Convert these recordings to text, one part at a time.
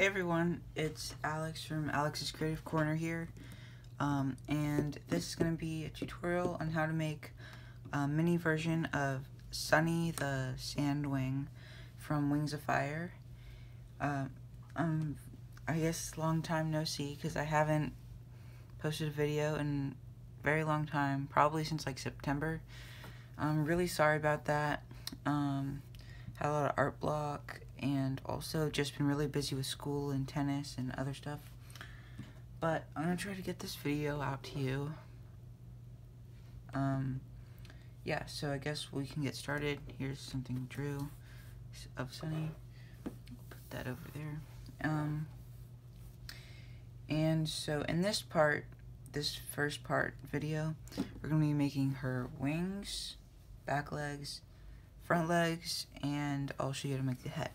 Hey everyone, it's Alex from Alex's Creative Corner here, um, and this is going to be a tutorial on how to make a mini version of Sunny the SandWing from Wings of Fire. Uh, um, I guess long time no see because I haven't posted a video in a very long time, probably since like September. I'm really sorry about that. Um, had a lot of art block and also just been really busy with school and tennis and other stuff. But I'm gonna try to get this video out to you. Um, yeah, so I guess we can get started. Here's something drew of Sunny. Put that over there. Um, and so in this part, this first part video, we're gonna be making her wings, back legs, front legs, and I'll show you how to make the head.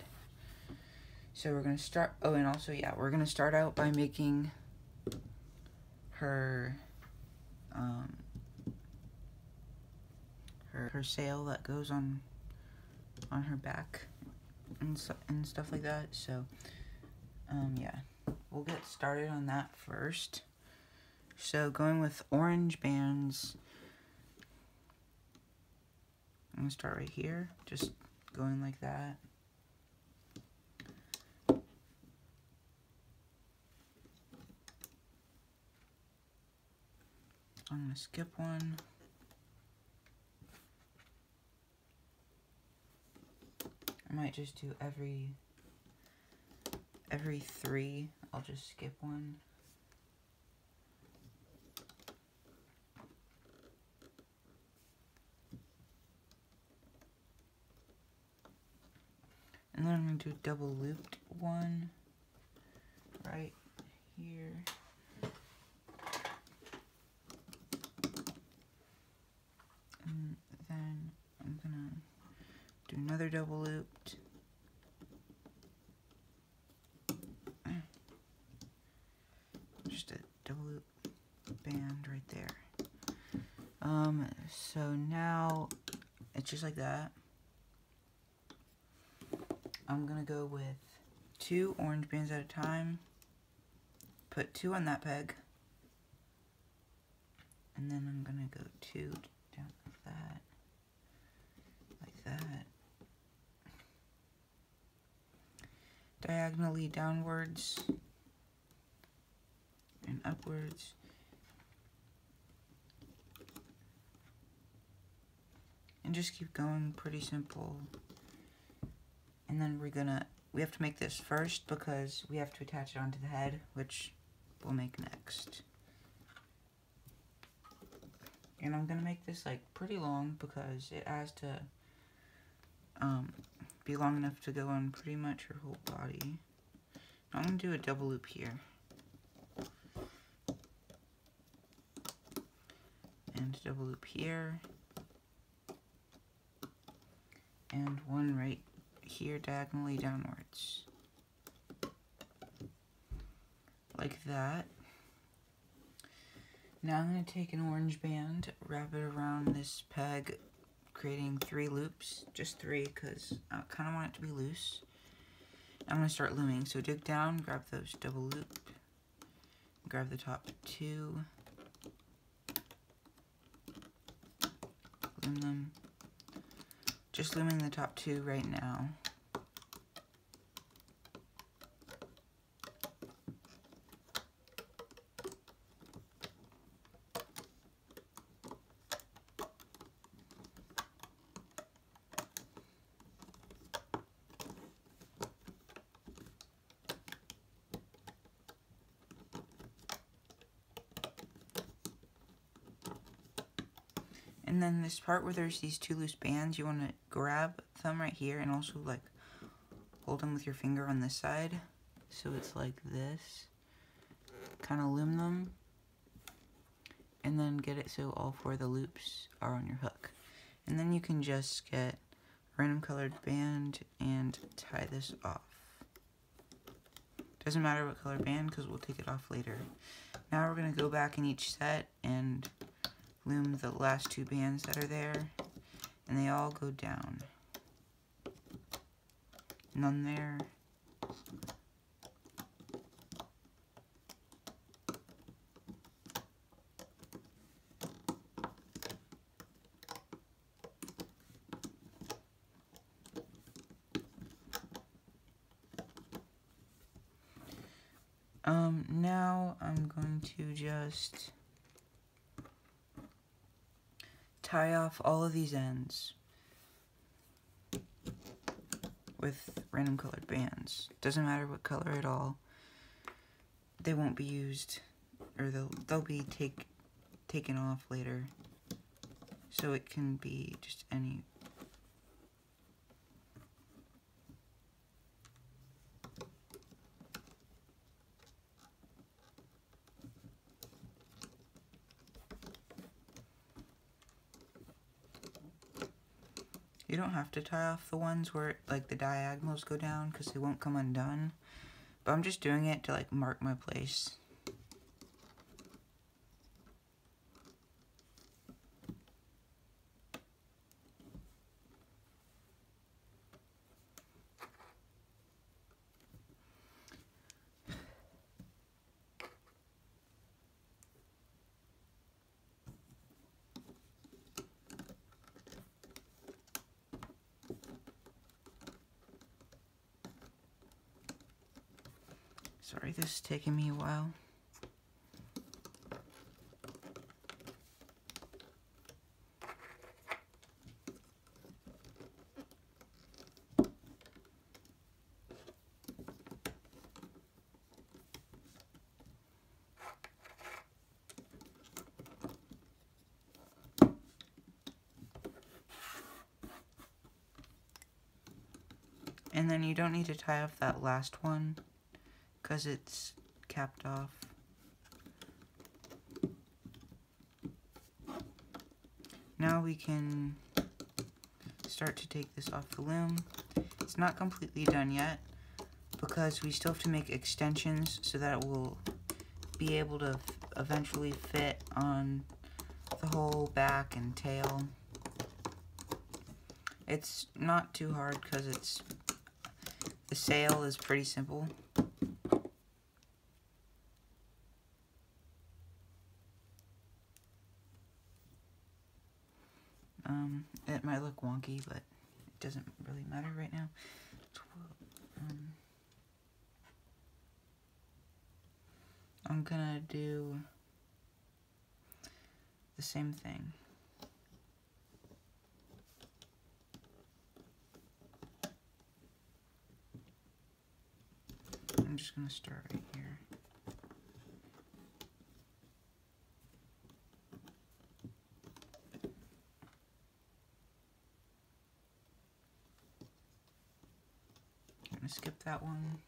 So we're going to start, oh, and also, yeah, we're going to start out by making her, um, her, her sail that goes on, on her back and, and stuff like that. So, um, yeah, we'll get started on that first. So going with orange bands, I'm going to start right here, just going like that. I'm going to skip one. I might just do every every three. I'll just skip one. And then I'm going to do double looped one right here. do another double looped. Just a double loop band right there. Um, so now it's just like that. I'm gonna go with two orange bands at a time. Put two on that peg. And then I'm gonna go two down like that. Like that. Diagonally downwards and upwards. And just keep going, pretty simple. And then we're gonna, we have to make this first because we have to attach it onto the head, which we'll make next. And I'm gonna make this like pretty long because it has to um, be long enough to go on pretty much your whole body. I'm going to do a double loop here. And double loop here. And one right here diagonally downwards. Like that. Now I'm going to take an orange band, wrap it around this peg creating three loops, just three, because I kind of want it to be loose. I'm going to start looming, so dig down, grab those double loop, grab the top two, loom them, just looming the top two right now. And then this part where there's these two loose bands, you want to grab them right here and also like hold them with your finger on this side. So it's like this. Kind of loom them. And then get it so all four of the loops are on your hook. And then you can just get random colored band and tie this off. Doesn't matter what color band because we'll take it off later. Now we're going to go back in each set and loom the last two bands that are there, and they all go down. None there. Um, now I'm going to just tie off all of these ends with random colored bands. Doesn't matter what color at all. They won't be used, or they'll they'll be take taken off later. So it can be just any You don't have to tie off the ones where like the diagonals go down because they won't come undone. But I'm just doing it to like mark my place. Sorry, this is taking me a while. And then you don't need to tie off that last one because it's capped off. Now we can start to take this off the loom. It's not completely done yet because we still have to make extensions so that it will be able to eventually fit on the whole back and tail. It's not too hard because it's the sail is pretty simple. Um, it might look wonky, but it doesn't really matter right now. Um, I'm gonna do the same thing. I'm gonna start right here. I'm gonna skip that one.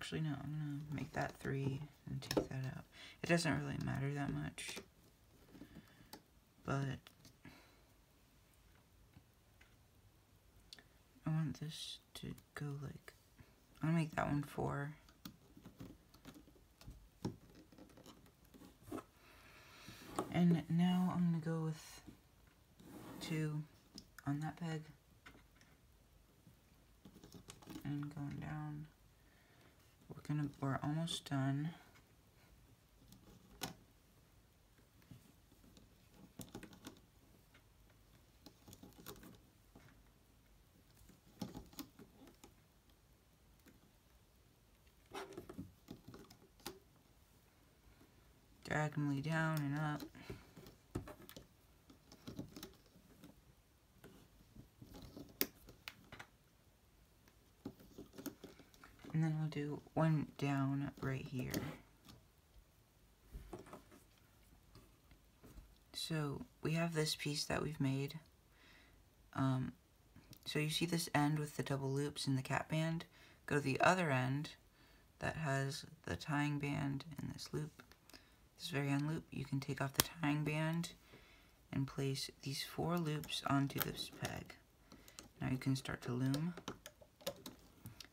Actually, no, I'm gonna make that three and take that out. It doesn't really matter that much, but I want this to go like, I'm gonna make that one four. And now I'm gonna go with two on that peg and going down. We're gonna, we're almost done. Diagonally down and up. Do one down right here. So we have this piece that we've made. Um, so you see this end with the double loops and the cap band? Go to the other end that has the tying band and this loop. This very end loop, you can take off the tying band and place these four loops onto this peg. Now you can start to loom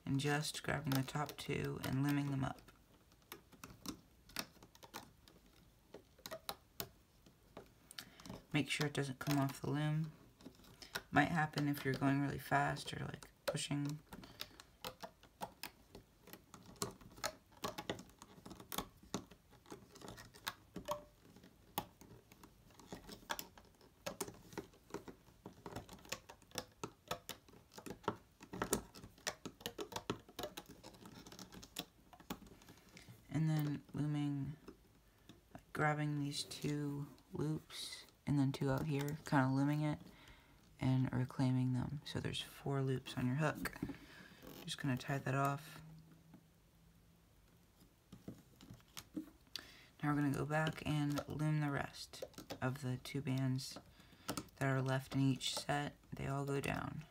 and just grabbing the top two and limbing them up. make sure it doesn't come off the loom. Might happen if you're going really fast or like pushing and then looming, grabbing these two loops and then two out here, kind of looming it and reclaiming them. So there's four loops on your hook. Just gonna tie that off. Now we're gonna go back and loom the rest of the two bands that are left in each set. They all go down.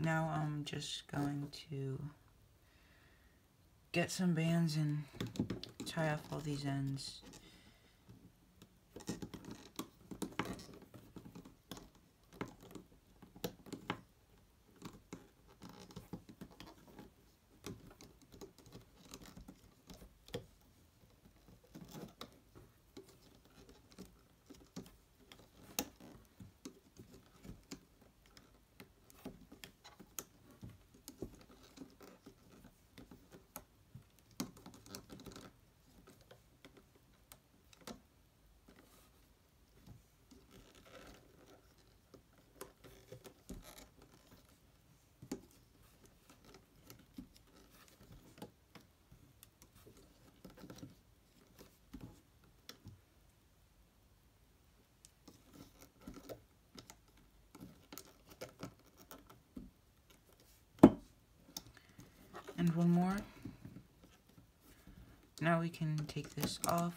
Now I'm just going to get some bands and tie off all these ends. And one more. Now we can take this off.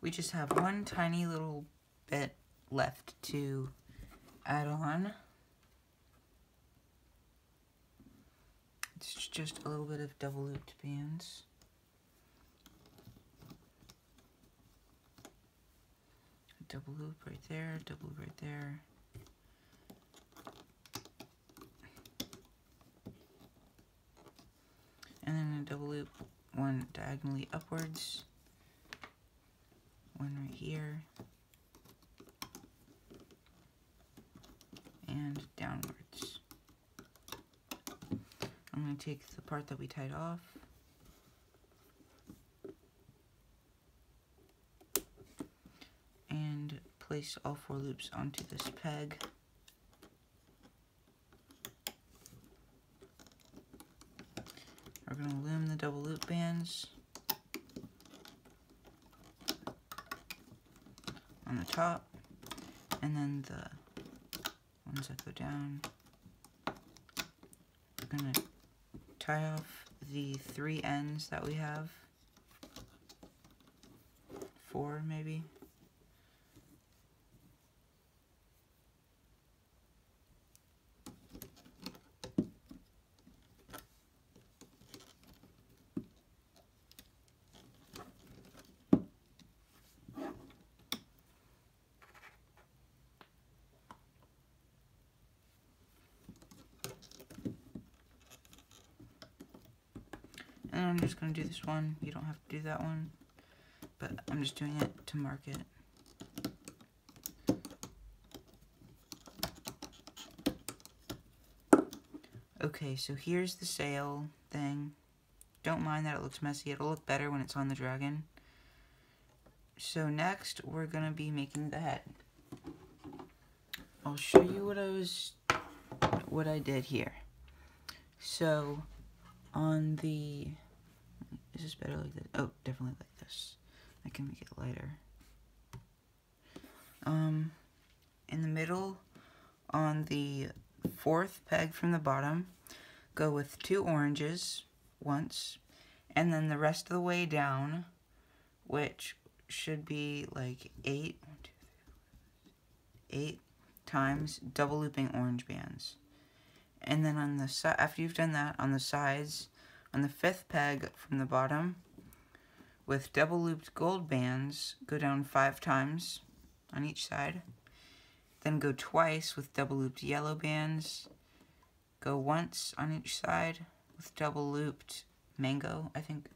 We just have one tiny little bit left to add on. It's just a little bit of double looped bands. Double loop right there, double loop right there. And then a double loop, one diagonally upwards, one right here, and downwards. I'm going to take the part that we tied off. And place all four loops onto this peg. We're going to loom the double loop bands on the top and then the ones that go down. We're going to tie off the three ends that we have. Four, maybe. And I'm one. You don't have to do that one. But I'm just doing it to mark it. Okay, so here's the sail thing. Don't mind that it looks messy. It'll look better when it's on the dragon. So next, we're going to be making the head. I'll show you what I was, what I did here. So, on the, is this better like this? Oh, definitely like this. I can make it lighter. Um, in the middle, on the fourth peg from the bottom, go with two oranges once, And then the rest of the way down, which should be like eight, eight times double looping orange bands. And then on the side, after you've done that, on the sides, on the fifth peg from the bottom, with double looped gold bands, go down five times on each side. Then go twice with double looped yellow bands. Go once on each side with double looped mango, I think.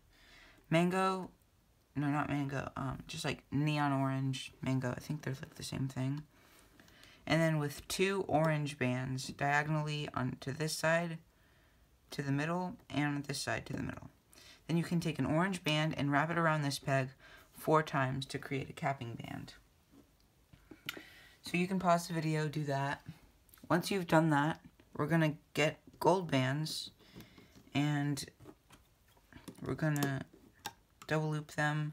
Mango, no, not mango, um, just like neon orange mango. I think they're like the same thing. And then with two orange bands diagonally onto this side, to the middle, and this side to the middle. Then you can take an orange band and wrap it around this peg four times to create a capping band. So you can pause the video, do that. Once you've done that, we're to get gold bands and we're to double loop them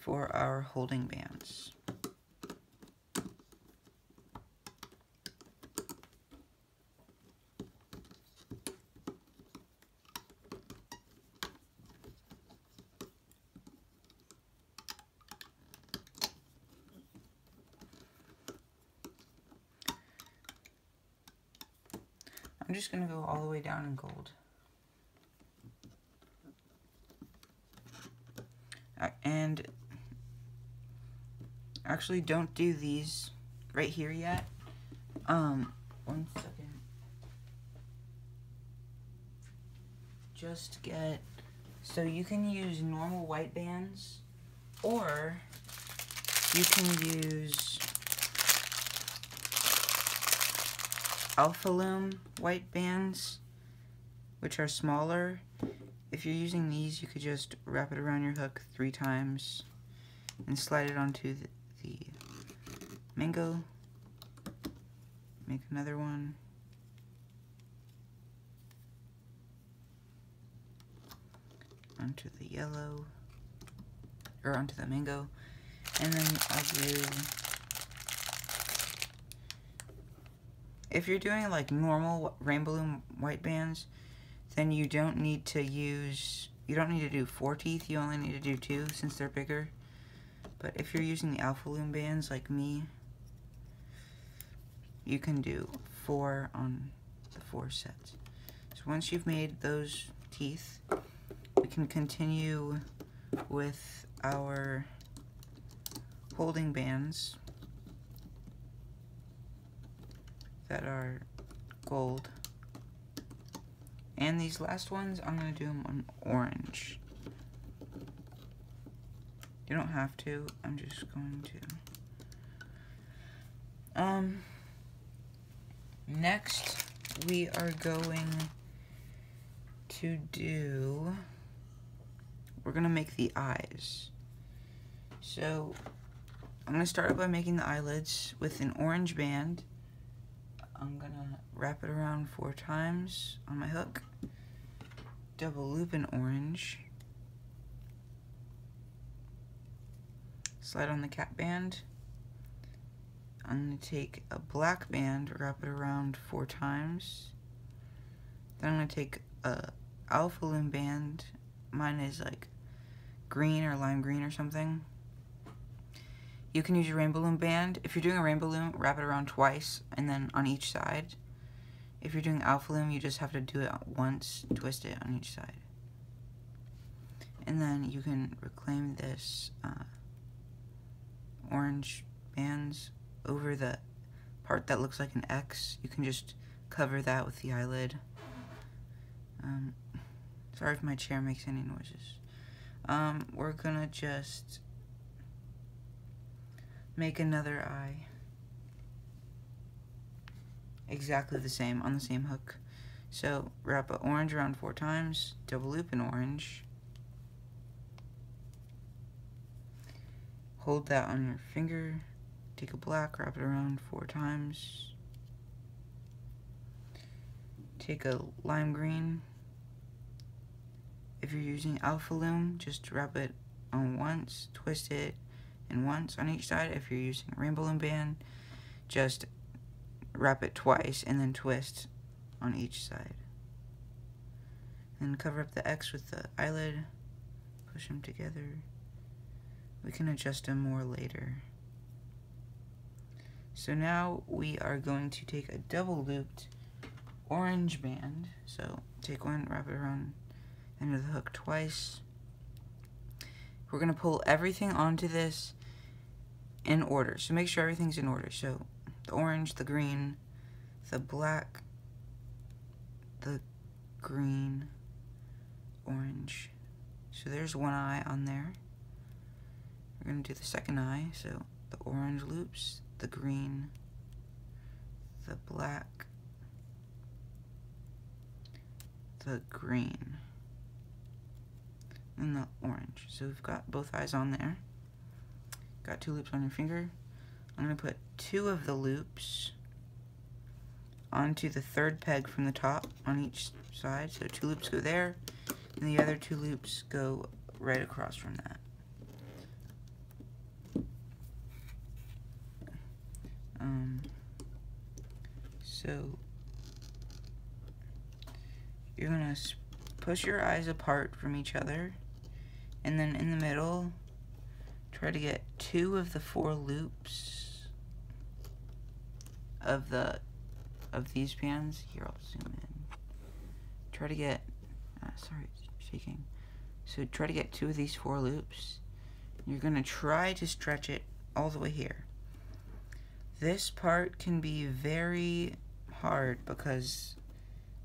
for our holding bands. I'm just going to go all the way down in gold. Uh, and actually don't do these right here yet. Um, one second. Just get, so you can use normal white bands or you can use Alpha Loom white bands, which are smaller. If you're using these, you could just wrap it around your hook three times and slide it onto the, the mango. Make another one. Onto the yellow, or onto the mango. And then I'll do if you're doing like normal rainbow white bands, then you don't need to use, you don't need to do four teeth, you only need to do two since they're bigger. But if you're using the Alpha Loom bands like me, you can do four on the four sets. So once you've made those teeth, we can continue with our holding bands. That are gold. And these last ones, I'm going to do them on orange. You don't have to, I'm just going to. Um, next, we are going to do, we're going to make the eyes. So, I'm going to start by making the eyelids with an orange band. I'm gonna wrap it around four times on my hook, double loop in orange, slide on the cap band. I'm gonna take a black band, wrap it around four times. Then I'm gonna take a Alpha Loom band. Mine is like green or lime green or something. You can use your rainbow loom band. If you're doing a rainbow loom, wrap it around twice and then on each side. If you're doing alpha loom, you just have to do it once, twist it on each side. And then you can reclaim this uh, orange bands over the part that looks like an X. You can just cover that with the eyelid. Um, sorry if my chair makes any noises. Um, we're gonna just make another eye. Exactly the same, on the same hook. So, wrap an orange around four times, double loop an orange. Hold that on your finger, take a black, wrap it around four times. Take a lime green. If you're using Alpha Loom, just wrap it on once, twist it, and once on each side. If you're using a rainbow band, just wrap it twice and then twist on each side. And cover up the X with the eyelid. Push them together. We can adjust them more later. So now we are going to take a double looped orange band. So take one, wrap it around end of the hook twice. We're going to pull everything onto this in order. So make sure everything's in order. So the orange, the green, the black, the green, orange. So there's one eye on there. We're going to do the second eye. So the orange loops, the green, the black, the green, and the orange. So we've got both eyes on there. Got two loops on your finger. I'm going to put two of the loops onto the third peg from the top on each side. So two loops go there, and the other two loops go right across from that. Um, so you're gonna push your eyes apart from each other, and then in the middle, try to get two of the four loops of the of these bands. Here, I'll zoom in. Try to get, uh, sorry, shaking. So try to get two of these four loops. You're gonna try to stretch it all the way here. This part can be very hard because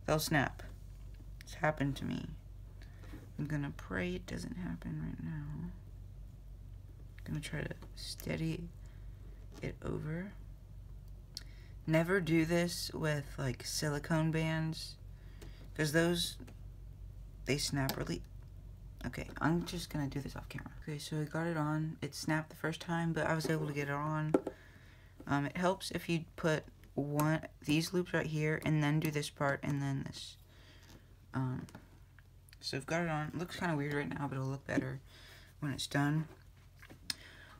they'll snap. It's happened to me. I'm gonna pray it doesn't happen right now. I'm gonna try to steady it over. Never do this with like silicone bands because those they snap really okay I'm just gonna do this off camera okay so I got it on it snapped the first time but I was able to get it on um, it helps if you put one these loops right here and then do this part and then this. Um, so I've got it on. It looks kind of weird right now, but it'll look better when it's done.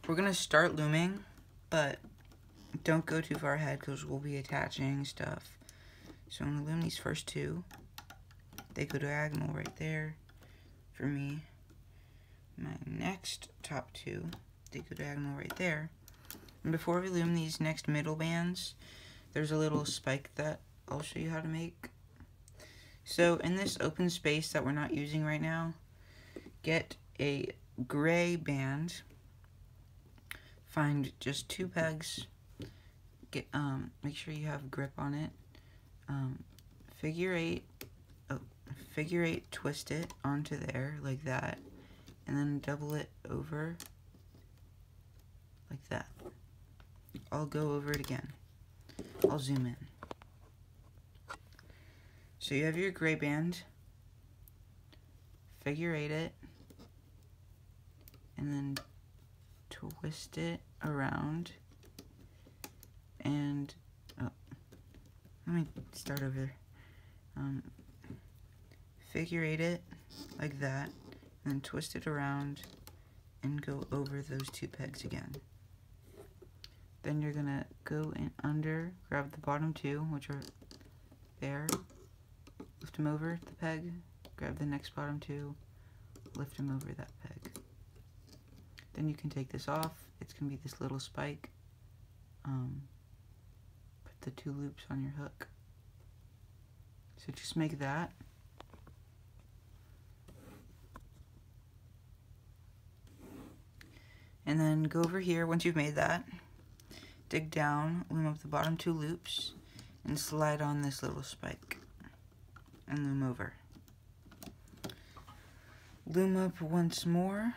We're going to start looming, but don't go too far ahead because we'll be attaching stuff. So I'm going to loom these first two. They go diagonal right there for me. My next top two, they go diagonal right there. And before we loom these next middle bands, there's a little spike that I'll show you how to make. So in this open space that we're not using right now, get a gray band, find just two pegs, get um make sure you have grip on it, um, figure eight, oh, figure eight twist it onto there like that, and then double it over like that. I'll go over it again. I'll zoom in. So you have your gray band, figure eight it, and then twist it around, and, oh, let me start over. Um, figure eight it, like that, and then twist it around, and go over those two pegs again. Then you're gonna go in under, grab the bottom two, which are there, lift them over the peg, grab the next bottom two, lift them over that peg. Then you can take this off. It's gonna be this little spike. Um, put the two loops on your hook. So just make that. And then go over here once you've made that dig down, loom up the bottom two loops, and slide on this little spike, and loom over. Loom up once more.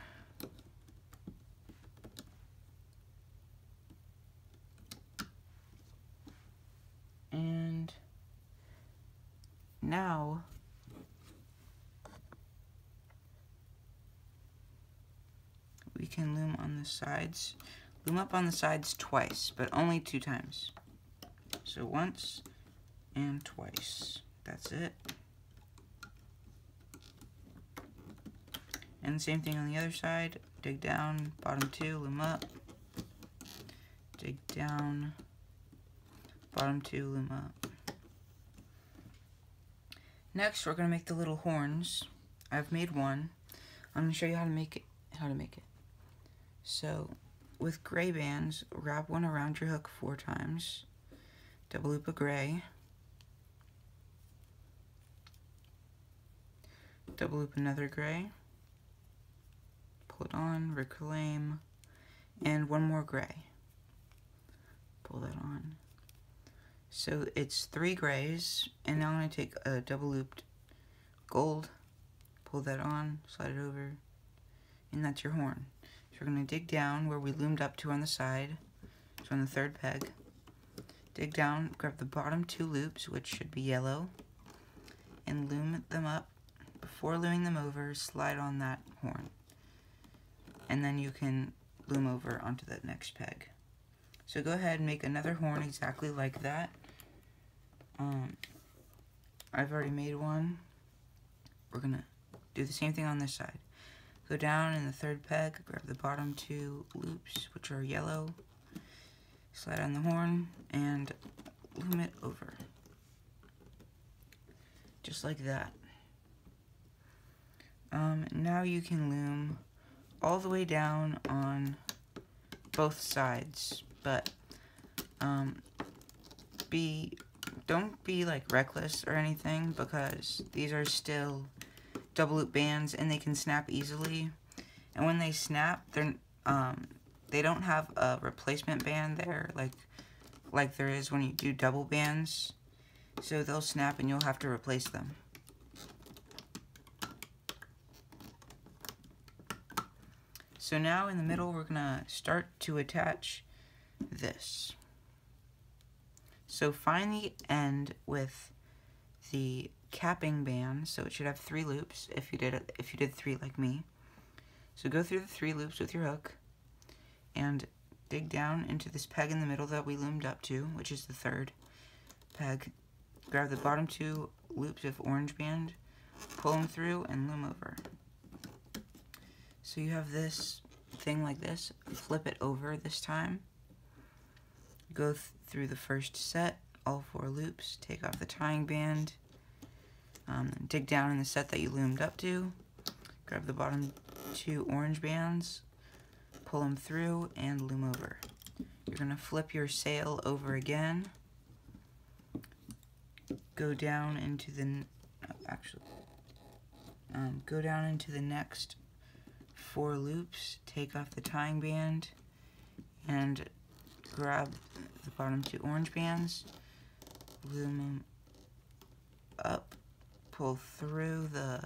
Now we can loom on the sides Loom up on the sides twice, but only two times. So once and twice. That's it. And same thing on the other side. Dig down, bottom two, loom up. Dig down, bottom two, loom up. Next, we're gonna make the little horns. I've made one. I'm gonna show you how to make it. How to make it. So, with gray bands, wrap one around your hook four times. Double loop a gray. Double loop another gray. Pull it on, reclaim, and one more gray. Pull that on. So it's three grays, and now I'm going to take a double looped gold, pull that on, slide it over, and that's your horn. So we're going to dig down where we loomed up to on the side, so on the third peg. Dig down, grab the bottom two loops, which should be yellow, and loom them up. Before looming them over, slide on that horn. And then you can loom over onto that next peg. So go ahead and make another horn exactly like that. Um, I've already made one. We're gonna do the same thing on this side. Go down in the third peg, grab the bottom two loops, which are yellow, slide on the horn, and loom it over. Just like that. Um, now you can loom all the way down on both sides, but um, be don't be like reckless or anything because these are still double loop bands and they can snap easily. And when they snap, they're um, they don't have a replacement band there like like there is when you do double bands. So they'll snap and you'll have to replace them. So now in the middle, we're gonna start to attach this. So find the end with the capping band, so it should have three loops if you did if you did three like me. So go through the three loops with your hook and dig down into this peg in the middle that we loomed up to, which is the third peg. Grab the bottom two loops of orange band, pull them through, and loom over. So you have this thing like this, flip it over this time, go th through the first set, all four loops, take off the tying band, um, dig down in the set that you loomed up to, grab the bottom two orange bands, pull them through, and loom over. You're going to flip your sail over again, go down into the, actually, um, go down into the next four loops, take off the tying band, and grab the bottom two orange bands, loom them up, pull through the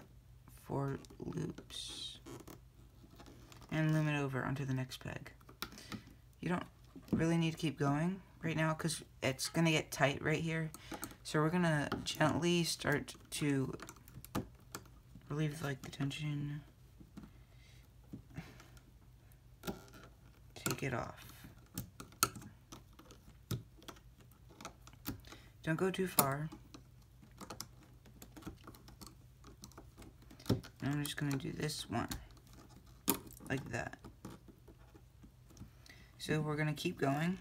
four loops, and loom it over onto the next peg. You don't really need to keep going right now because it's going to get tight right here. So we're going to gently start to relieve like the tension. Take it off. Don't go too far. And I'm just going to do this one. Like that. So we're going to keep going.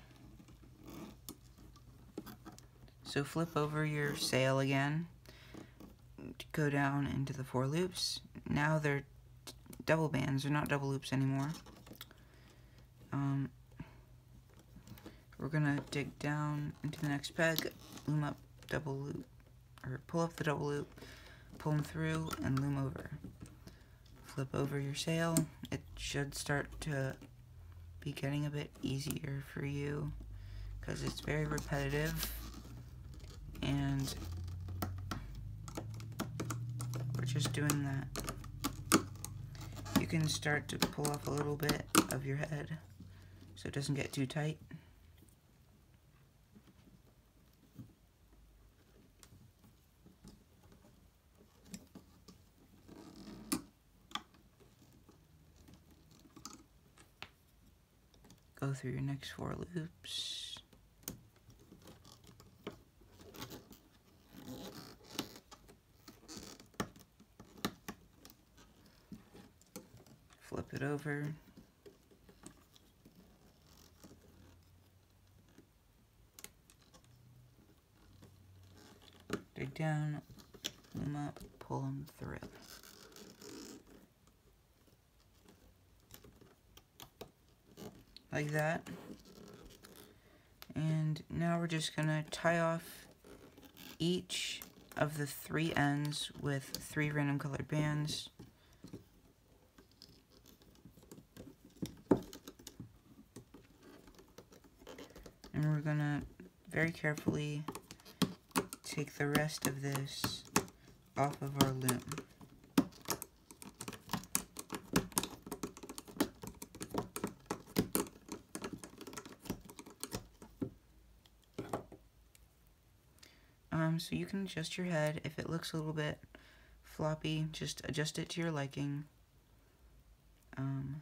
So flip over your sail again. Go down into the four loops. Now they're double bands. They're not double loops anymore. Um, we're gonna dig down into the next peg, loom up double loop, or pull up the double loop, pull them through, and loom over. Flip over your sail. It should start to be getting a bit easier for you because it's very repetitive and we're just doing that. You can start to pull off a little bit of your head so it doesn't get too tight. Go through your next four loops. Flip it over. Dig down, them up, pull them through. Like that. And now we're just gonna tie off each of the three ends with three random colored bands. And we're gonna very carefully take the rest of this off of our loom. Um, so you can adjust your head. If it looks a little bit floppy, just adjust it to your liking. Um,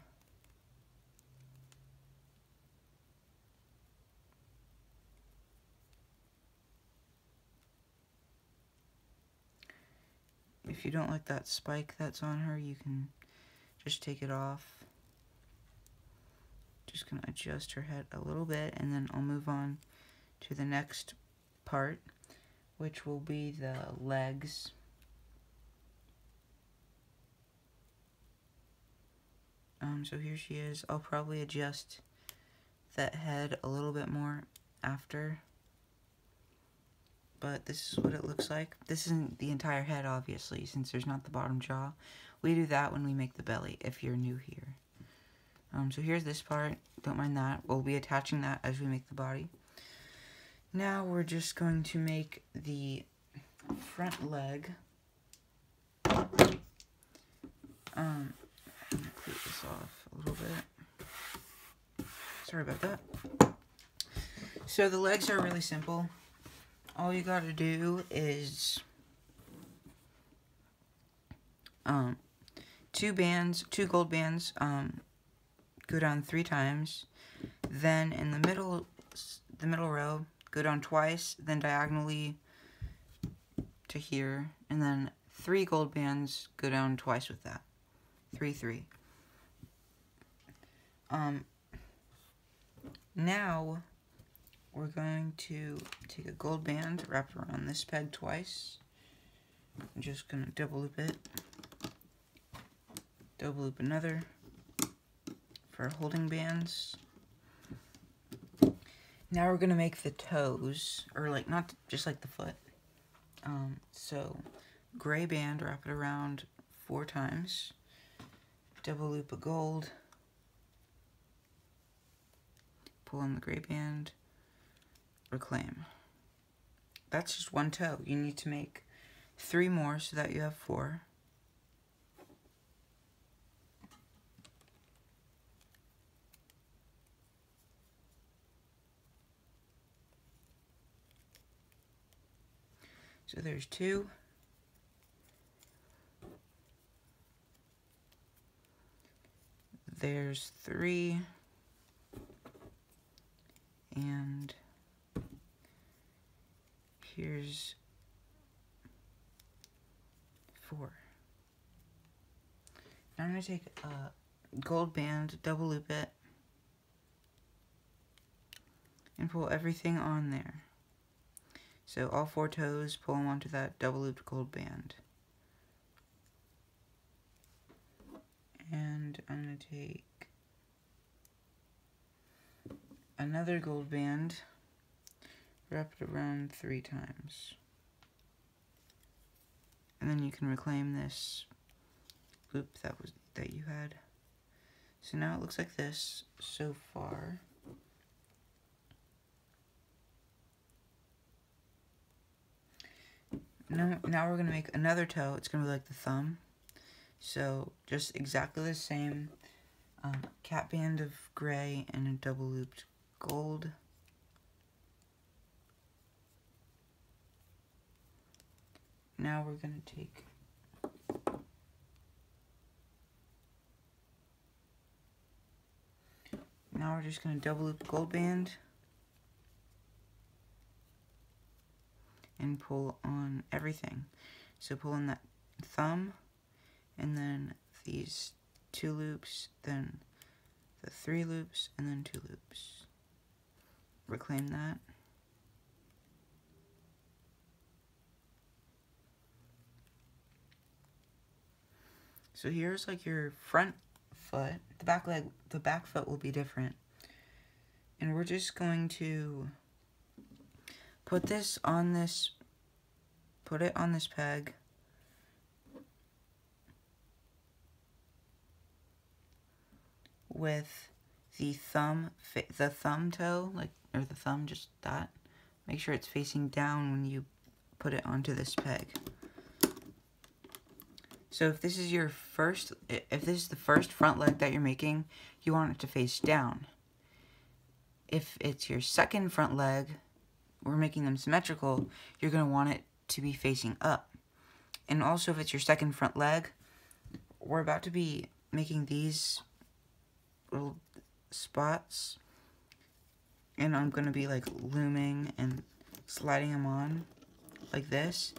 if you don't like that spike that's on her, you can just take it off. Just gonna adjust her head a little bit and then I'll move on to the next part, which will be the legs. Um, so here she is. I'll probably adjust that head a little bit more after but this is what it looks like. This isn't the entire head, obviously, since there's not the bottom jaw. We do that when we make the belly, if you're new here. Um, so here's this part. Don't mind that. We'll be attaching that as we make the body. Now we're just going to make the front leg. Um, I'm gonna clean this off a little bit. Sorry about that. So the legs are really simple all you gotta do is um, two bands, two gold bands, um, go down three times. Then in the middle, the middle row, go down twice, then diagonally to here, and then three gold bands, go down twice with that. Three, three. Um, now, we're going to take a gold band, wrap around this peg twice. I'm just going to double loop it. Double loop another for holding bands. Now we're going to make the toes, or like, not just like the foot. Um, so, gray band, wrap it around four times. Double loop of gold. Pull on the gray band reclaim. That's just one toe. You need to make three more so that you have four. So there's two. There's three. And here's four. Now I'm going to take a gold band, double loop it, and pull everything on there. So all four toes, pull them onto that double looped gold band. And I'm going to take another gold band, wrap it around three times. And then you can reclaim this loop that was that you had. So now it looks like this so far. Now, now we're going to make another toe. It's going to be like the thumb. So just exactly the same um, cap band of gray and a double looped gold. now we're going to take now we're just going to double loop gold band and pull on everything so pull on that thumb and then these two loops then the three loops and then two loops reclaim that So here's like your front foot. The back leg, the back foot will be different. And we're just going to put this on this, put it on this peg. With the thumb, the thumb toe, like, or the thumb, just that. Make sure it's facing down when you put it onto this peg. So if this is your first, if this is the first front leg that you're making, you want it to face down. If it's your second front leg, we're making them symmetrical, you're going to want it to be facing up. And also if it's your second front leg, we're about to be making these little spots. And I'm going to be like looming and sliding them on like this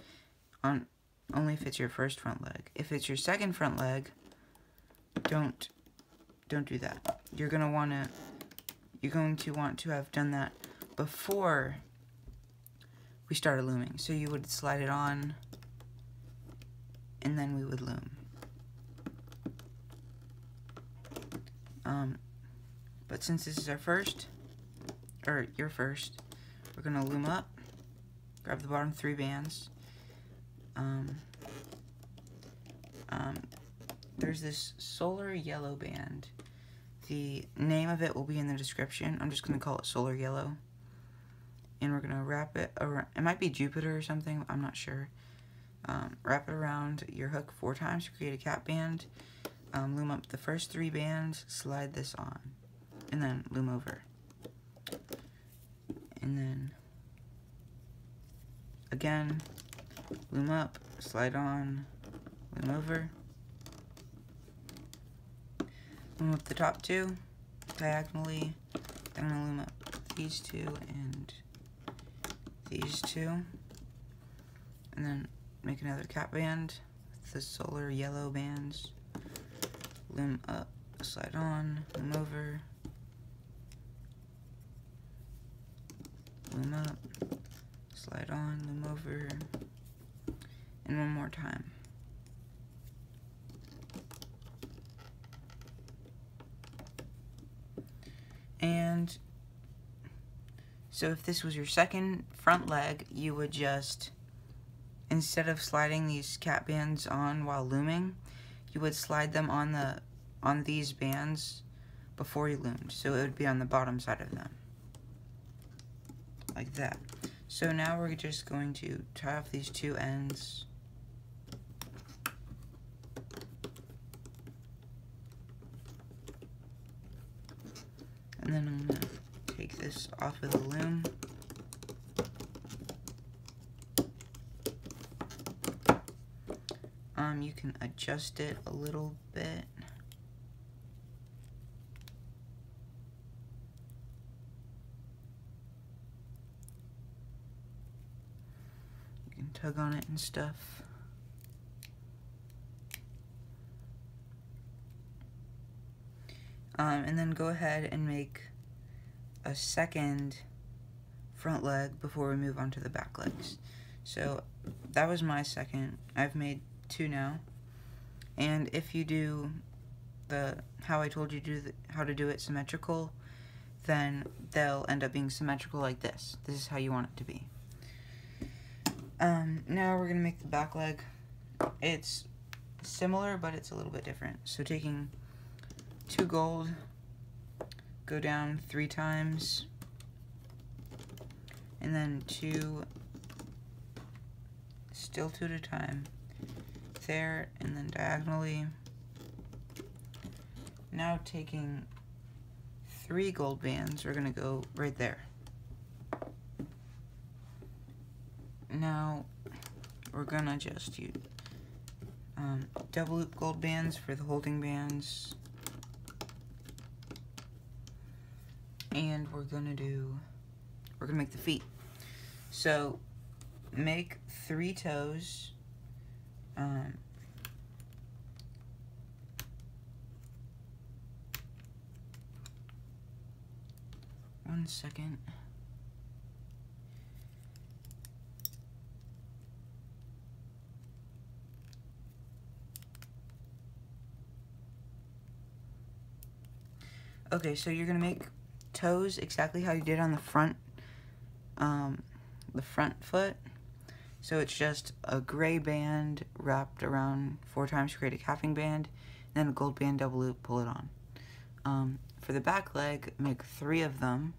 on only if it's your first front leg. If it's your second front leg, don't don't do that. You're going to want to you're going to want to have done that before we started looming. So you would slide it on and then we would loom. Um, but since this is our first, or your first, we're to loom up, grab the bottom three bands, um, um, there's this solar yellow band. The name of it will be in the description. I'm just to call it solar yellow. And we're to wrap it around. It might be Jupiter or something. I'm not sure. Um, wrap it around your hook four times to create a cap band. Um, loom up the first three bands. Slide this on. And then loom over. And then again loom up, slide on, loom over, loom up the top two diagonally, then I'm to loom up these two and these two, and then make another cap band with the solar yellow bands, loom up, slide on, loom over, loom up, slide on, loom over, and one more time. And so if this was your second front leg, you would just, instead of sliding these cap bands on while looming, you would slide them on the on these bands before you loomed. So it would be on the bottom side of them. Like that. So now we're just going to tie off these two ends And then I'm going to take this off of the loom. Um, you can adjust it a little bit. You can tug on it and stuff. Um, and then go ahead and make a second front leg before we move on to the back legs. So that was my second. I've made two now. And if you do the how I told you to do the, how to do it symmetrical, then they'll end up being symmetrical like this. This is how you want it to be. Um, now we're going to make the back leg. It's similar, but it's a little bit different. So taking two gold, go down three times, and then two, still two at a time, there, and then diagonally. Now taking three gold bands, we're gonna go right there. Now, we're gonna just use um, double loop gold bands for the holding bands. and we're gonna do, we're gonna make the feet. So make three toes, um, one second. Okay, so you're gonna make toes exactly how you did on the front, um, the front foot. So it's just a gray band wrapped around four times, to create a capping band, and then a gold band double loop, pull it on. Um, for the back leg, make three of them.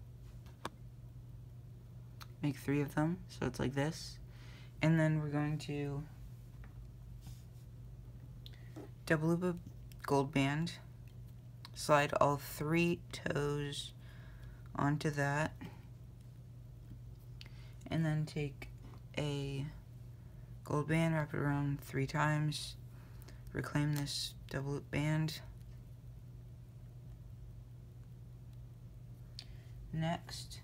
Make three of them, so it's like this. And then we're going to double loop a gold band, slide all three toes onto that, and then take a gold band, wrap it around three times, reclaim this double loop band. Next,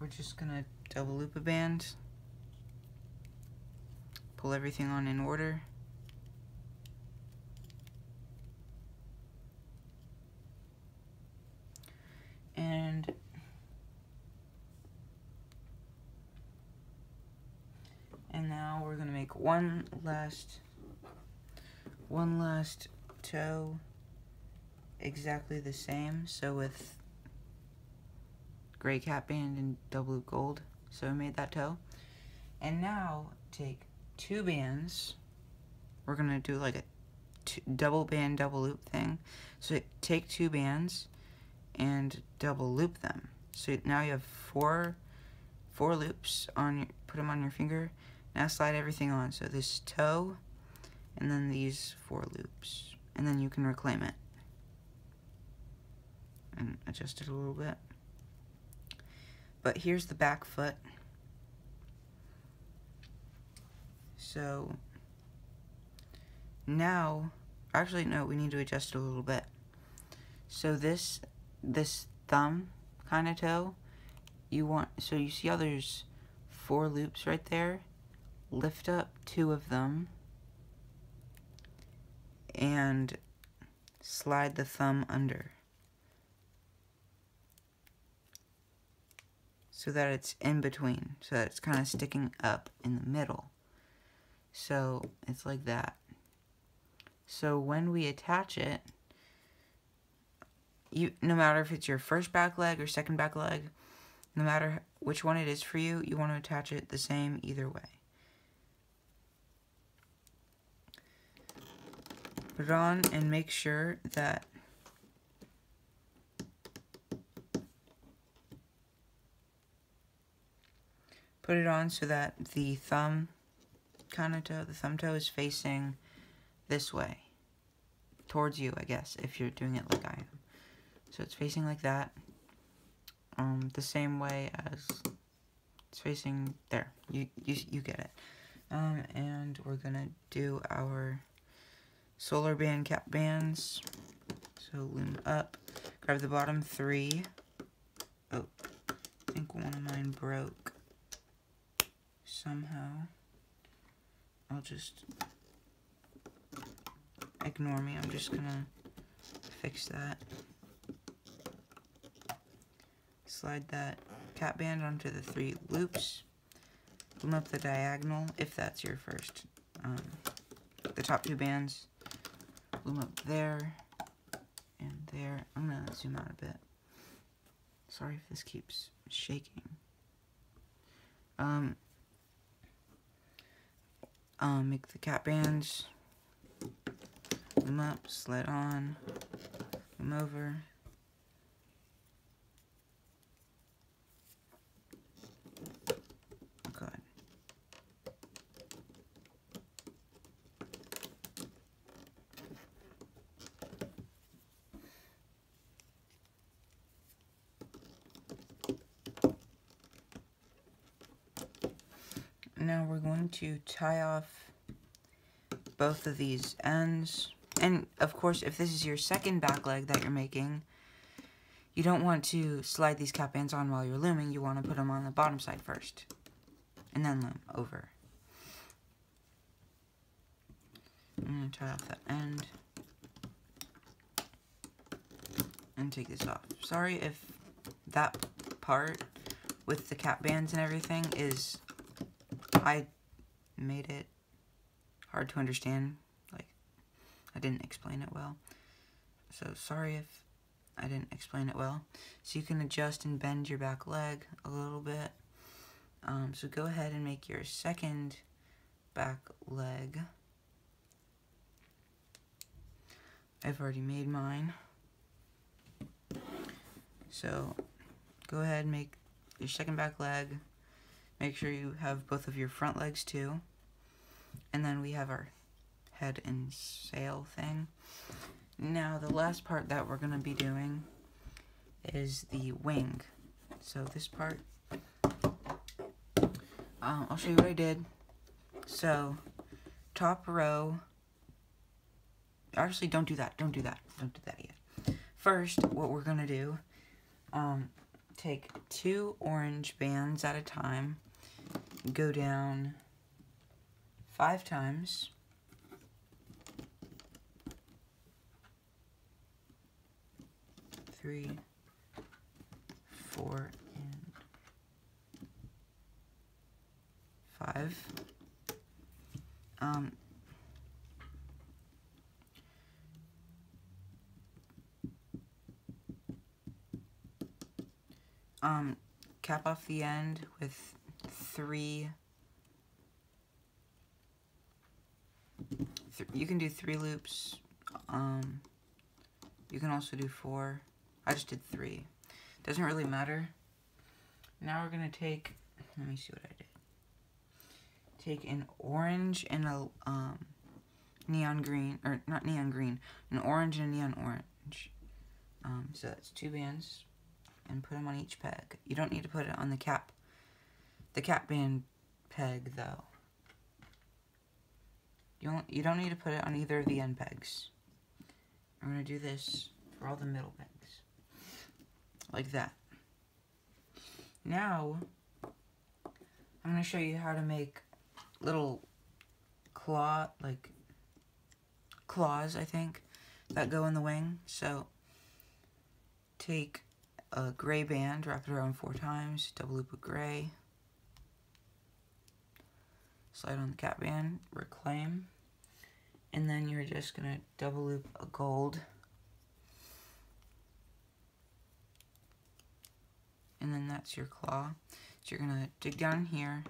we're just gonna double loop a band, pull everything on in order. And and now we're gonna make one last one last toe exactly the same. So with gray cap band and double loop gold. So I made that toe. And now take two bands. We're gonna do like a double band double loop thing. So take two bands and double loop them. So now you have four four loops on your put them on your finger now slide everything on. So this toe and then these four loops. And then you can reclaim it. And adjust it a little bit. But here's the back foot. So now actually no we need to adjust it a little bit. So this this thumb kind of toe you want so you see how there's four loops right there lift up two of them and slide the thumb under so that it's in between so that it's kind of sticking up in the middle. So it's like that. So when we attach it you no matter if it's your first back leg or second back leg no matter which one it is for you you want to attach it the same either way put it on and make sure that put it on so that the thumb kind of toe, the thumb toe is facing this way towards you I guess if you're doing it like I am. So it's facing like that um, the same way as it's facing there. You, you, you get it. Um, and we're gonna do our solar band cap bands. So loom up, grab the bottom three. Oh, I think one of mine broke somehow. I'll just ignore me. I'm just gonna fix that. Slide that cap band onto the three loops. Loom up the diagonal if that's your first, um, the top two bands loom up there and there. I'm gonna zoom out a bit. Sorry if this keeps shaking. Um, um, make the cap bands. Loom up, slide on, loom over. now we're going to tie off both of these ends. And of course, if this is your second back leg that you're making, you don't want to slide these cap bands on while you're looming. You want to put them on the bottom side first. And then loom over. I'm going to tie off that end. And take this off. Sorry if that part with the cap bands and everything is I made it hard to understand. Like, I didn't explain it well. so sorry if I didn't explain it well. So you can adjust and bend your back leg a little bit. Um, so go ahead and make your second back leg. I've already made mine. So go ahead and make your second back leg. Make sure you have both of your front legs too. And then we have our head and sail thing. Now the last part that we're going to be doing is the wing. So this part, um, I'll show you what I did. So top row, actually don't do that, don't do that, don't do that yet. First, what we're going to do, um, take two orange bands at a time, go down five times, three, four, and five. Um, um, cap off the end with three. Th you can do three loops um you can also do four. I just did three. Doesn't really matter. Now we're gonna take let me see what I did. Take an orange and a um neon green or not neon green an orange and a neon orange. Um so that's two bands and put them on each peg. You don't need to put it on the cap, the cap band peg though. You don't, you don't need to put it on either of the end pegs. I'm going to do this for all the middle pegs. Like that. Now, I'm going to show you how to make little claw, like claws, I think, that go in the wing. So, take a gray band, wrap it around four times, double loop of gray, slide on the cap band, reclaim, and then you're just going to double loop a gold, and then that's your claw. So you're going to dig down here,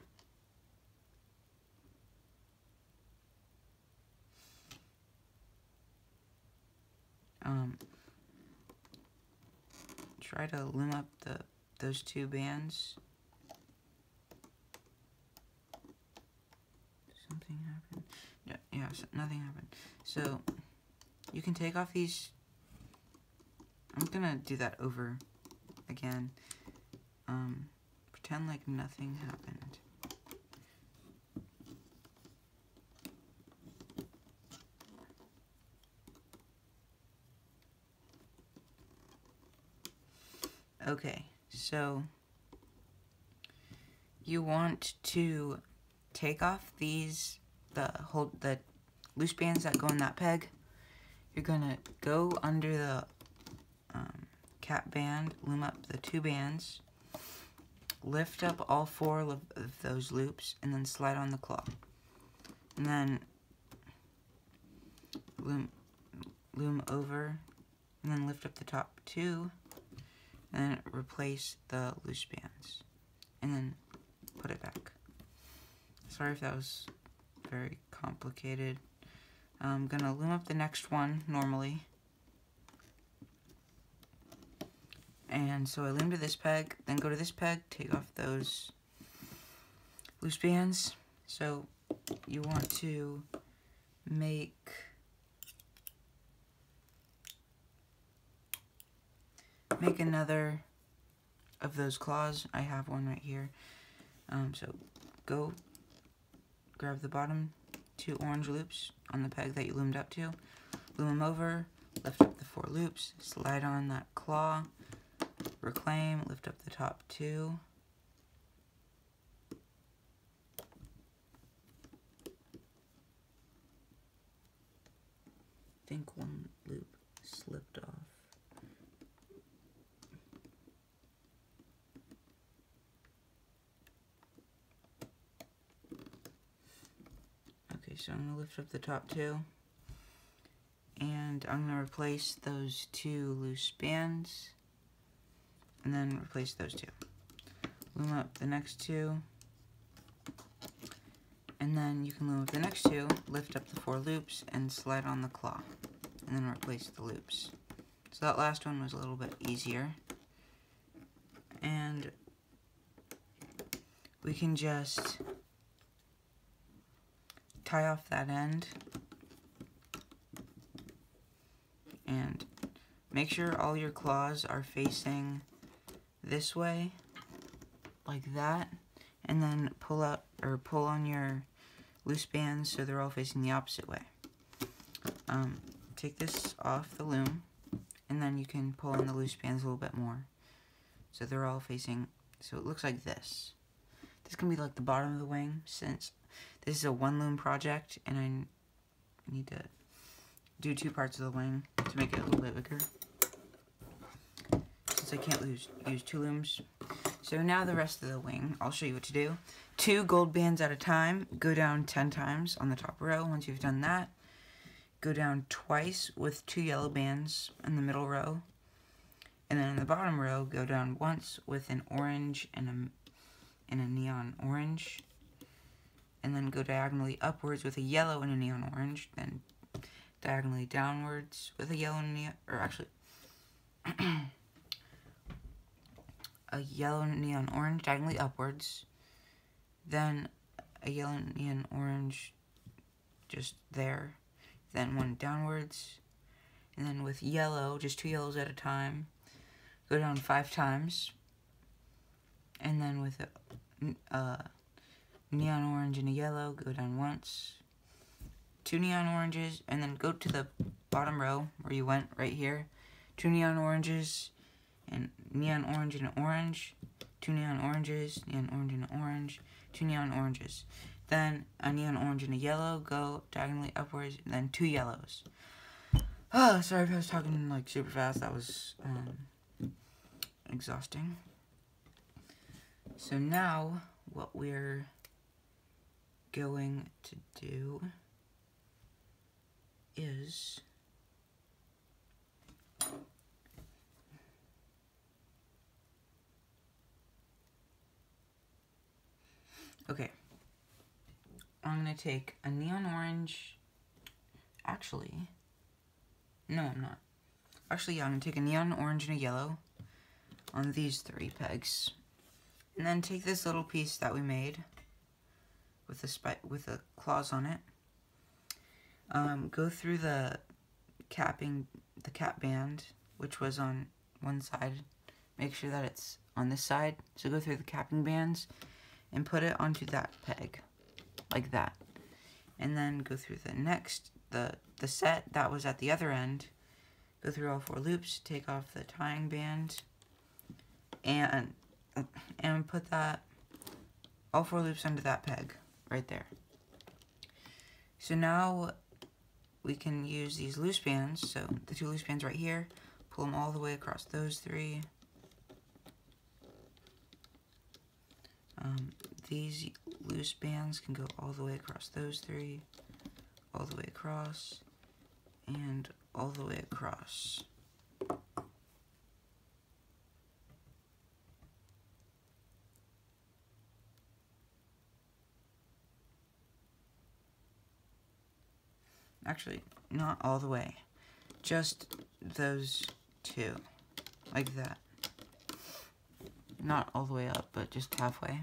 um, try to limb up the those two bands. Something. Yeah, yeah, so nothing happened. So you can take off these. I'm gonna do that over again. Um, pretend like nothing happened. Okay, so you want to take off these, the hold the loose bands that go in that peg. You're gonna go under the um, cap band, loom up the two bands, lift up all four of, those loops, and then slide on the claw. And then loom, loom over, and then lift up the top two, and then replace the loose bands and then put it back. Sorry if that was very complicated. I'm gonna loom up the next one normally. And so I loom to this peg, then go to this peg, take off those loose bands. So you want to make make another of those claws. I have one right here. Um, so go grab the bottom two orange loops on the peg that you loomed up to, loom them over, lift up the four loops, slide on that claw, reclaim, lift up the top two, I think one loop slipped off. So I'm going to lift up the top two. and I'm going to replace those two loose bands and then replace those two. Loom up the next two and then you can loom up the next two, lift up the four loops and slide on the claw and then replace the loops. So that last one was a little bit easier and we can just tie off that end. And make sure all your claws are facing this way like that. And then pull out or pull on your loose bands so they're all facing the opposite way. Um, take this off the loom and then you can pull on the loose bands a little bit more. So they're all facing so it looks like this. This can be like the bottom of the wing since this is a one loom project and I need to do two parts of the wing to make it a little bit bigger. Since I can't lose, use two looms. So now the rest of the wing, I'll show you what to do. Two gold bands at a time, go down 10 times on the top row. Once you've done that, go down twice with two yellow bands in the middle row. And then in the bottom row, go down once with an orange and a, and a neon orange. And then go diagonally upwards with a yellow and a neon orange. Then diagonally downwards with a yellow and neon, or actually, a yellow and neon orange diagonally upwards, then a yellow neon orange just there, then one downwards, and then with yellow, just two yellows at a time, go down five times, and then with a uh, neon orange and a yellow, go down once, two neon oranges, and then go to the bottom row where you went right here. Two neon oranges, and neon orange and orange. Two neon oranges, neon orange and orange. Two neon oranges. Then a neon orange and a yellow go diagonally upwards, then two yellows. Oh, sorry if I was talking like super fast. That was um, exhausting. So now, what we're going to do is okay. I'm gonna take a neon orange. Actually no I'm not. Actually yeah I'm gonna take a neon orange and a yellow on these three pegs. And then take this little piece that we made with the with the claws on it um, go through the capping, the cap band, which was on one side. Make sure that it's on this side. So go through the capping bands and put it onto that peg, like that. And then go through the next, the, the set that was at the other end. Go through all four loops, take off the tying band, and, and put that, all four loops under that peg, right there. So now we can use these loose bands, so the two loose bands right here, pull them all the way across those three. Um, these loose bands can go all the way across those three, all the way across, and all the way across. Actually, not all the way. Just those two. Like that. Not all the way up, but just halfway.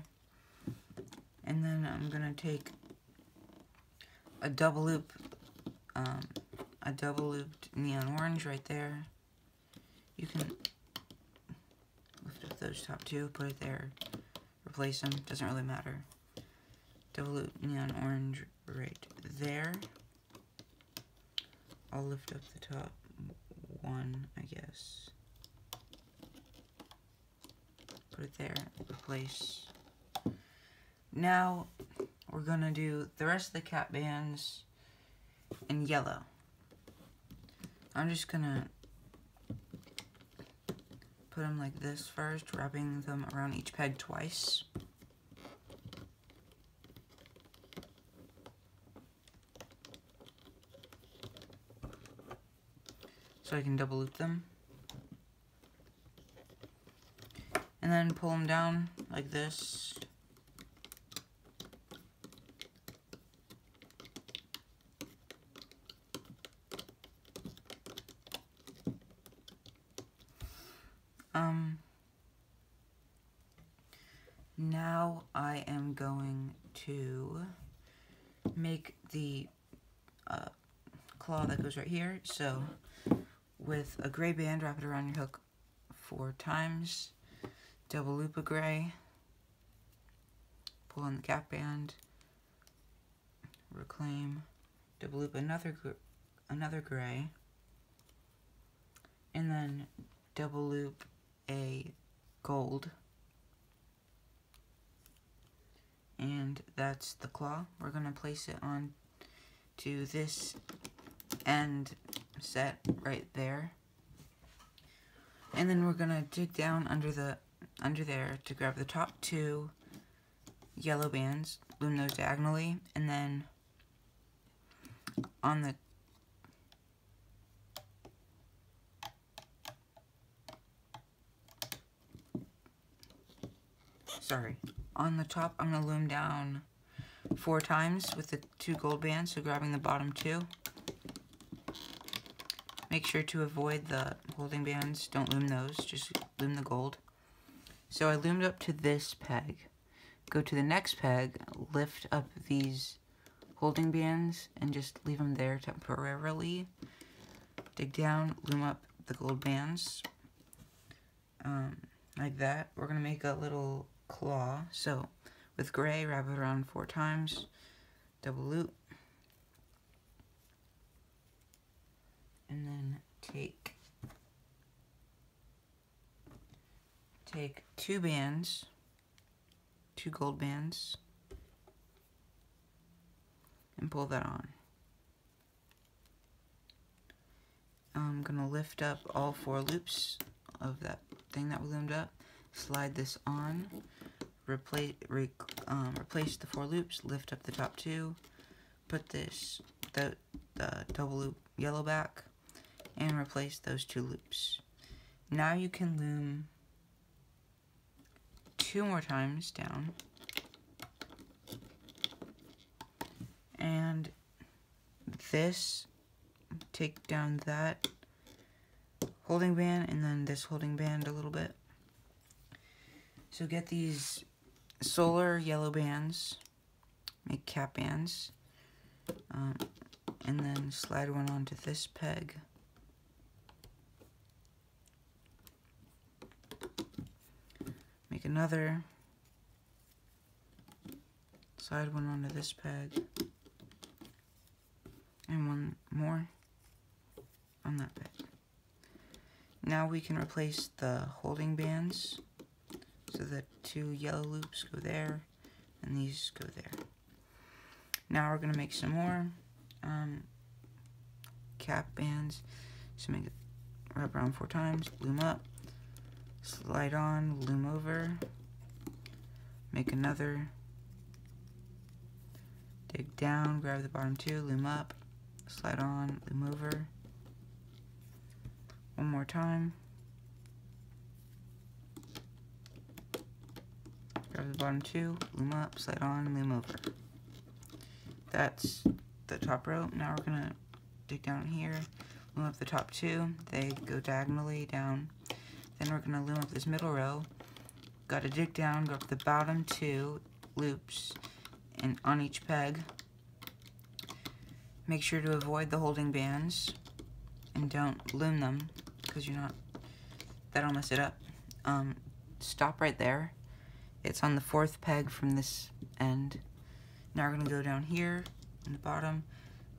And then I'm going to take a double loop, um, a double looped neon orange right there. You can lift up those top two, put it there, replace them, doesn't really matter. Double loop neon orange right there. I'll lift up the top one, I guess. Put it there, replace. Now, we're gonna do the rest of the cap bands in yellow. I'm just gonna put them like this first, wrapping them around each peg twice. So I can double loop them. And then pull them down like this. Um, now I am going to make the uh, claw that goes right here. So with a gray band, wrap it around your hook four times, double loop a gray, pull on the cap band, reclaim, double loop another another gray, and then double loop a gold. And that's the claw. We're going to place it on to this end set right there. And then we're to dig down under the under there to grab the top two yellow bands, loom those diagonally, and then on the sorry, on the top I'm to loom down four times with the two gold bands, so grabbing the bottom two. Make sure to avoid the holding bands, don't loom those, just loom the gold. So I loomed up to this peg. Go to the next peg, lift up these holding bands, and just leave them there temporarily. Dig down, loom up the gold bands, um, like that. We're going to make a little claw. So with gray, wrap it around four times, double loop, and then take take two bands, two gold bands, and pull that on. I'm gonna lift up all four loops of that thing that we loomed up, slide this on, replace re, um, replace the four loops, lift up the top two, put this the the double loop yellow back, and replace those two loops. Now you can loom two more times down, and this take down that holding band and then this holding band a little bit. So get these solar yellow bands, make cap bands, um, and then slide one onto this peg. Make another, slide one onto this peg, and one more on that peg. Now we can replace the holding bands so the two yellow loops go there, and these go there. Now we're going to make some more um, cap bands. So make it wrap around four times, loom up, slide on, loom over, make another, dig down, grab the bottom two, loom up, slide on, loom over, one more time, grab the bottom two, loom up, slide on, loom over. That's the top row. Now we're gonna dig down here, loom up the top two. They go diagonally down. Then we're gonna loom up this middle row. Gotta dig down, go up the bottom two loops and on each peg. Make sure to avoid the holding bands and don't loom them because you're not, that'll mess it up. Um, stop right there it's on the fourth peg from this end. Now we're going to go down here in the bottom,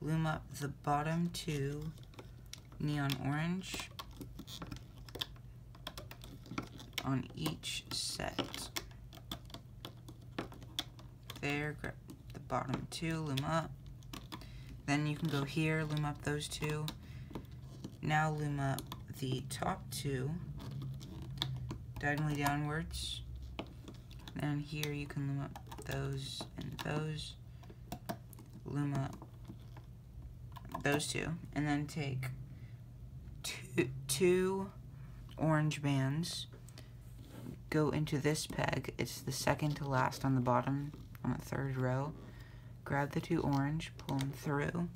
loom up the bottom two neon orange on each set. There, grab the bottom two, loom up. Then you can go here, loom up those two. Now loom up the top two diagonally downwards and here you can loom up those and those. Loom up those two. And then take two, two orange bands. Go into this peg. It's the second to last on the bottom, on the third row. Grab the two orange, pull them through,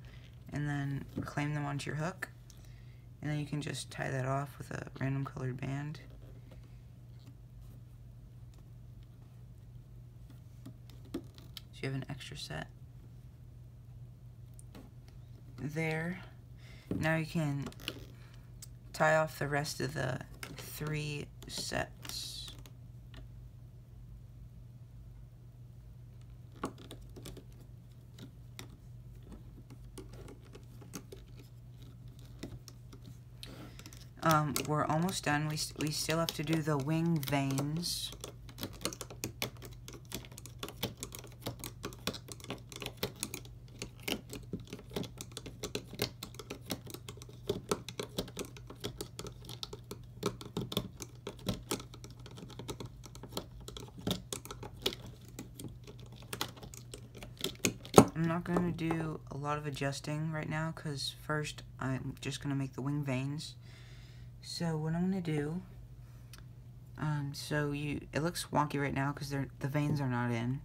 and then reclaim them onto your hook. And then you can just tie that off with a random colored band. So you have an extra set there. Now you can tie off the rest of the three sets. Um, we're almost done. We, we still have to do the wing vanes. I'm not going to do a lot of adjusting right now because first I'm just going to make the wing vanes. So what I'm going to do, um, so you it looks wonky right now because the veins are not in.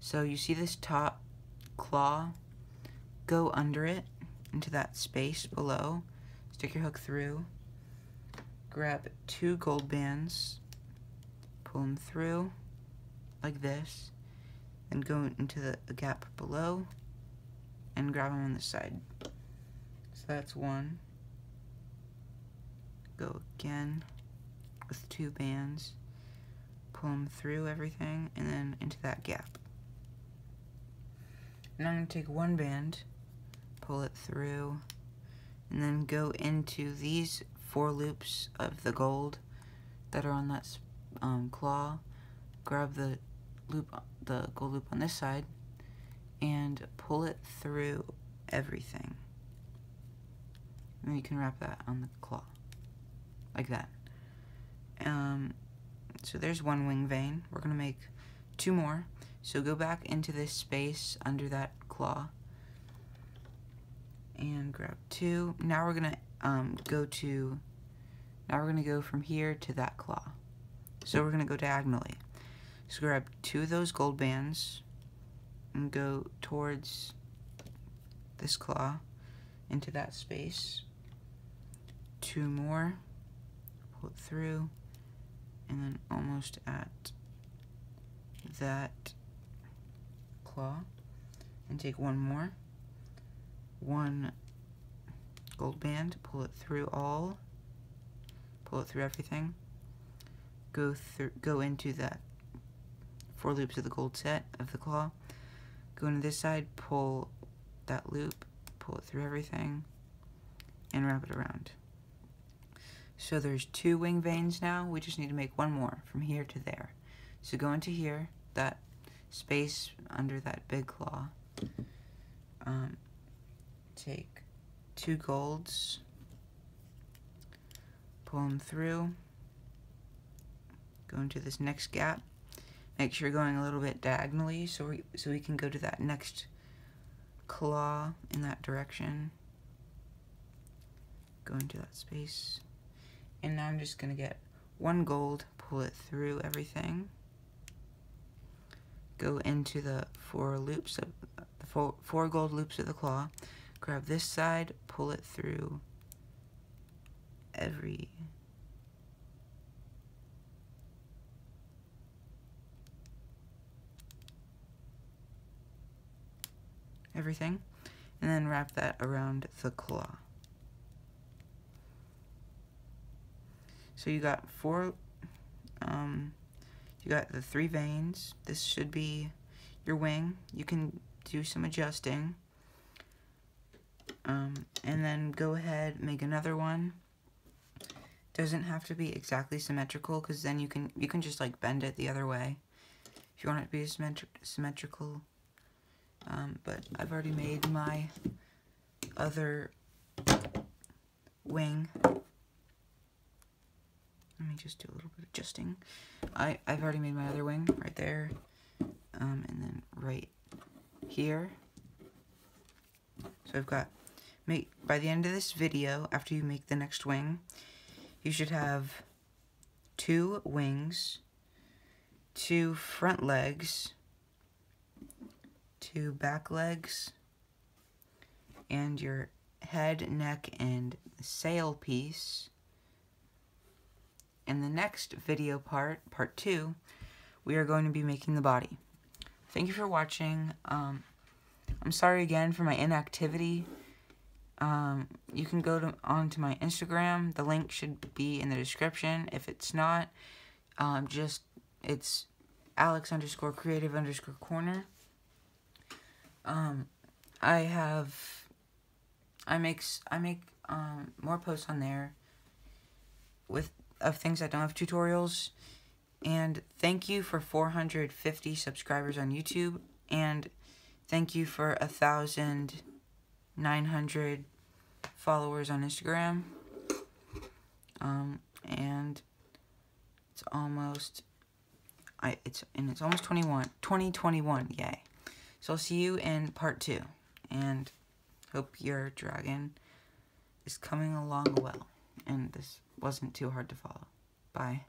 So you see this top claw, go under it into that space below, stick your hook through, grab two gold bands, pull them through like this, and go into the, the gap below and grab them on the side. So that's one. Go again with two bands, pull them through everything, and then into that gap. Now I'm going to take one band, pull it through, and then go into these four loops of the gold that are on that um, claw, grab the loop, the gold loop on this side, and pull it through everything. And you can wrap that on the claw, like that. Um, so there's one wing vane. We're gonna make two more. So go back into this space under that claw and grab two. Now we're gonna um, go to, now we're gonna go from here to that claw. So we're gonna go diagonally. So grab two of those gold bands and go towards this claw into that space. Two more, through, and then almost at that claw. And take one more, one gold band, pull it through all, pull it through everything, go through, go into that four loops of the gold set of the claw. Go into this side, pull that loop, pull it through everything, and wrap it around. So there's two wing vanes now. We just need to make one more from here to there. So go into here, that space under that big claw. Um, take two golds, pull them through, go into this next gap, Make sure you're going a little bit diagonally so we, so we can go to that next claw in that direction. Go into that space. And now I'm just going to get one gold, pull it through everything. Go into the four loops of the four, four gold loops of the claw. Grab this side, pull it through every everything, and then wrap that around the claw. So you got four, um, you got the three veins. This should be your wing. You can do some adjusting. Um, and then go ahead, make another one. Doesn't have to be exactly symmetrical, because then you can you can just like bend it the other way. If you want it to be symmetri symmetrical, um, but I've already made my other wing. Let me just do a little bit of adjusting. I, I've already made my other wing right there. Um, and then right here. So I've got make by the end of this video, after you make the next wing, you should have two wings, two front legs, two back legs, and your head, neck, and sail piece. In the next video part, part two, we are going to be making the body. Thank you for watching. Um, I'm sorry again for my inactivity. Um, you can go to my Instagram. The link should be in the description. If it's not, um, just it's Alex underscore creative underscore corner. Um, I have I make I make um more posts on there with of things that don't have tutorials. And thank you for 450 subscribers on YouTube and thank you for a thousand 900 followers on Instagram. Um, and it's almost, I it's and it's almost 21, 2021, yay. So I'll see you in part two, and hope your dragon is coming along well, and this wasn't too hard to follow. Bye.